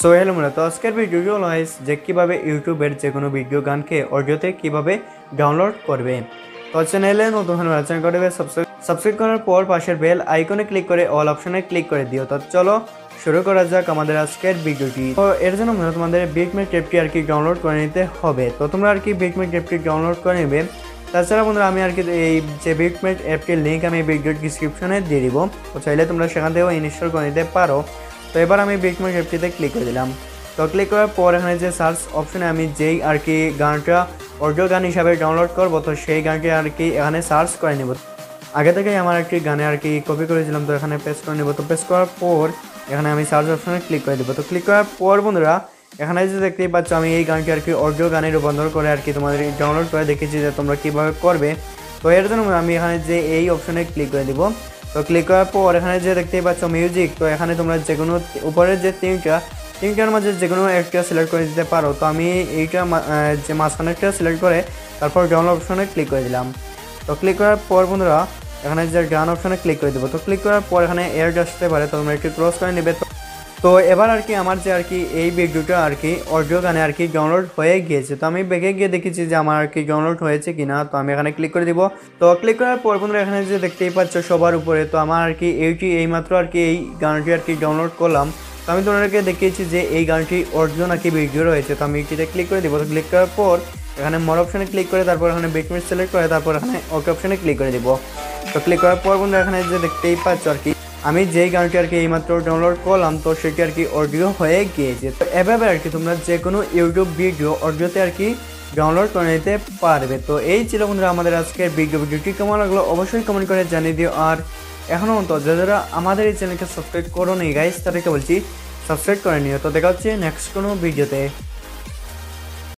So hello মূলত আজকের video হলো যে কীভাবে ইউটিউবের যে কোনো ভিডিও গানকে অডিওতে কীভাবে ডাউনলোড করবে। তো চ্যানেলে নতুন চ্যানেল করবে সাবস্ক্রাইব করার পর পাশের বেল আইকনে ক্লিক করে অল অপশনে ক্লিক করে দিও। তো চলো শুরু করা যাক আমাদের আজকের ভিডিওটি তো এর জন্য মূলত তোমাদের বিটমেট টেপটি আর কি ডাউনলোড করে নিতে হবে। তো তোমরা আর কি বিটমেট টেপটি ডাউনলোড করে নেবে, তাছাড়া বন্ধুরা, আমি আর কি এই যে বিটমেট অ্যাপটির লিঙ্ক আমি ভিডিওর ডিসক্রিপশনে দিয়ে দিব। তো চাইলে তোমরা সেখান থেকেও ইনস্টল করে নিতে পারো। তো এবার আমি বিটমেট অ্যাপটিতে ক্লিক করে দিলাম। তো ক্লিক করার পর এখানে যে সার্চ অপশানে আমি যেই আর কি গানটা অডিও গান হিসাবে ডাউনলোড করব, তো সেই গানটি আর কি এখানে সার্চ করে নেব। আগে থেকেই আমার একটি গানে আর কি কপি করেছিলাম, তো এখানে পেস্ট করে নেব। তো পেস্ট করার পর এখানে আমি সার্চ অপশানে ক্লিক করে দেবো। তো ক্লিক করার পর বন্ধুরা, এখানে যে দেখতেই পাচ্ছ আমি এই গানটি আর কি অডিও গানে রূপান্তর করে আর কি তোমাদের ডাউনলোড করে দেখেছি যে তোমরা কীভাবে করবে। তো এর জন্য আমি এখানে যে এই অপশানে ক্লিক করে দিব তো ক্লিক করার পর এখানে যে দেখতেই পাচ্ছ মিউজিক তো এখানে তোমরা যে কোনো উপরের যে তিনটা, তিনটার মাঝে যে কোনো একটা সিলেক্ট করে দিতে পারো। তো আমি এইটা মা- মাঝখানে যে মাঝখানেরটা সিলেক্ট করে, তারপর ডাউন অপশনে ক্লিক করে দিলাম। তো ক্লিক করার পর বন্ধুরা, এখানে যে গান অপশনে ক্লিক করে দেবো। তো ক্লিক করার পর এখানে এয়ার আসতে পারে, তো তোমরা একটু ক্রস করে নেবে। তো এবার আর কি আমার যে আর কি এই ভিডিওটা আর কি অডিও গানে আর কি ডাউনলোড হয়ে গিয়েছে তো আমি বেগে গিয়ে দেখেছি যে আমার আর কি ডাউনলোড হয়েছে কিনা তো আমি এখানে ক্লিক করে দিব তো ক্লিক করার পর বন্ধুরা এখানে যে দেখতেই পাচ্ছ সবার উপরে তো আমার আর কি এইটি এইমাত্র আর কি এই গানটি আর কি ডাউনলোড করলাম তো আমি তোমাদেরকে দেখিয়েছি যে এই গানটি অরিজিনাল নাকি ভিডিও রয়েছে তো আমি এটিতে ক্লিক করে দিব তো ক্লিক করার পর এখানে মোর অপশনে ক্লিক করে তারপর এখানে বিটমিট সিলেক্ট করে তারপর এখানে ওকে অপশনে ক্লিক করে দিব তো ক্লিক করার পর বন্ধুরা এখানে যে দেখতেই পাচ্ছ আর কি আমি যেই গানটি আর কি এইমাত্র ডাউনলোড করলাম, তো সেটি আর কি অডিও হয়ে গিয়েছে। তো এভাবে আর কি তোমরা যে কোনো ইউটিউব ভিডিও অডিওতে আর কি ডাউনলোড করে নিতে পারবে। তো এই ছিল বন্ধুরা আমাদের আজকের ভিডিও ভিডিওটি কেমন লাগল অবশ্যই কমেন্ট করে জানিয়ে দিও। আর এখনও তো যারা আমাদের এই চ্যানেলকে সাবস্ক্রাইব করো নি গাইস তাদেরকে বলছি সাবস্ক্রাইব করে নিও। তো দেখা হচ্ছে নেক্সট কোনো ভিডিওতে